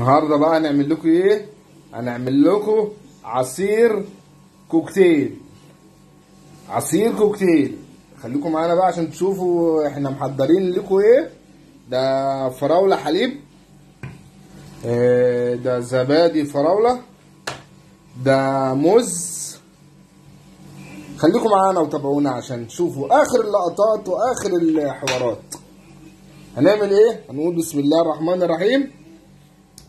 النهارده بقى هنعمل لكم إيه؟ هنعمل لكم عصير كوكتيل. عصير كوكتيل. خليكم معانا بقى عشان تشوفوا إحنا محضرين لكم إيه؟ ده فراولة حليب. آه ده زبادي فراولة. ده موز. خليكم معانا وتابعونا عشان تشوفوا آخر اللقطات وآخر الحوارات. هنعمل إيه؟ هنقول بسم الله الرحمن الرحيم.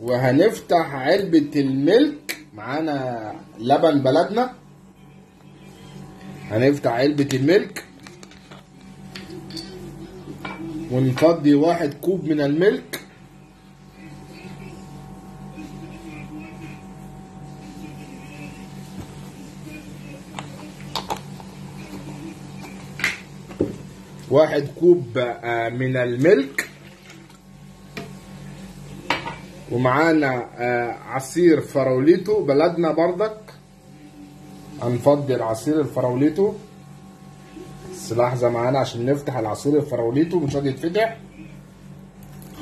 وهنفتح علبة الملك معانا لبن بلدنا. هنفتح علبة الملك ونفضي واحد كوب من الملك. واحد كوب من الملك. ومعانا عصير فراوليتو. بلدنا بردك هنفضي العصير الفراوليتو. بس لحظة معانا عشان نفتح العصير الفراوليتو مش راضي يتفتح.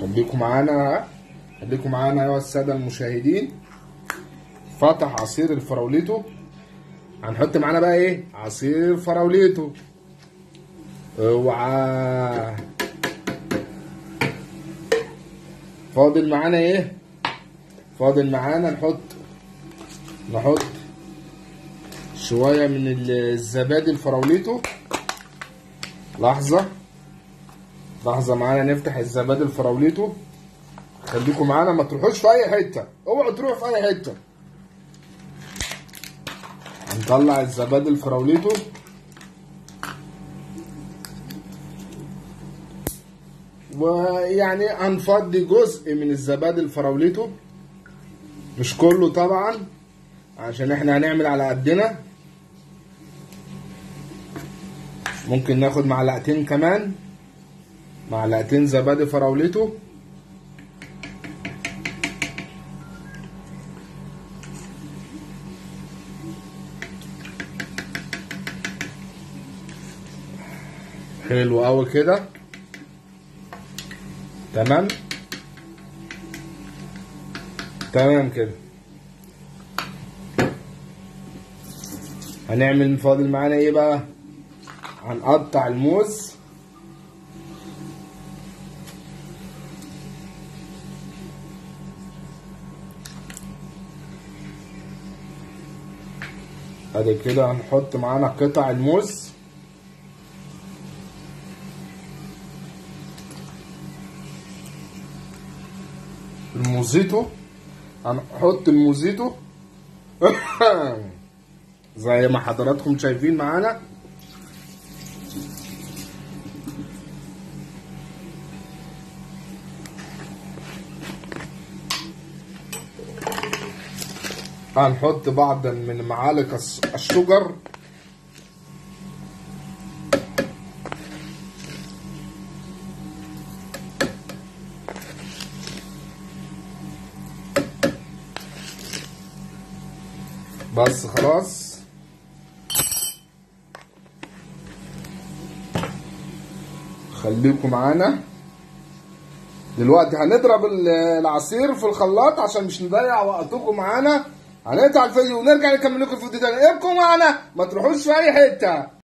خليكم معانا خليكم معانا ايها السادة المشاهدين. فتح عصير الفراوليتو. هنحط معانا بقى إيه؟ عصير فراوليتو. أوعى. فاضل معانا إيه؟ فاضل معانا نحط نحط شوية من الزبادي الفراوليتو. لحظة لحظة معانا نفتح الزبادي الفراوليتو. خليكم معانا ما تروحوش في أي حتة. اوعوا تروحوا في أي حتة. هنطلع الزبادي الفراوليتو. ويعني هنفضي جزء من الزبادي الفراوليتو. مش كله طبعا عشان إحنا هنعمل على قدنا. ممكن ناخد معلقتين كمان. معلقتين زبادي فراوليتو. حلو قوي كده. تمام؟ تمام كده. هنعمل فاضل معانا إيه بقى؟ هنقطع الموز. أدي كده هنحط معانا قطع الموز. الموزيتو. هنحط الموزيتو. زي ما حضراتكم شايفين معانا. هنحط بعضا من معالق الشجر. بس خلاص. خليكم معانا. دلوقتي هنضرب العصير في الخلاط عشان مش نضيع وقتكم معانا. هنقطع الفيديو ونرجع نكمل لكم الفيديو تاني. ابقوا معانا ما تروحوش في أي حتة.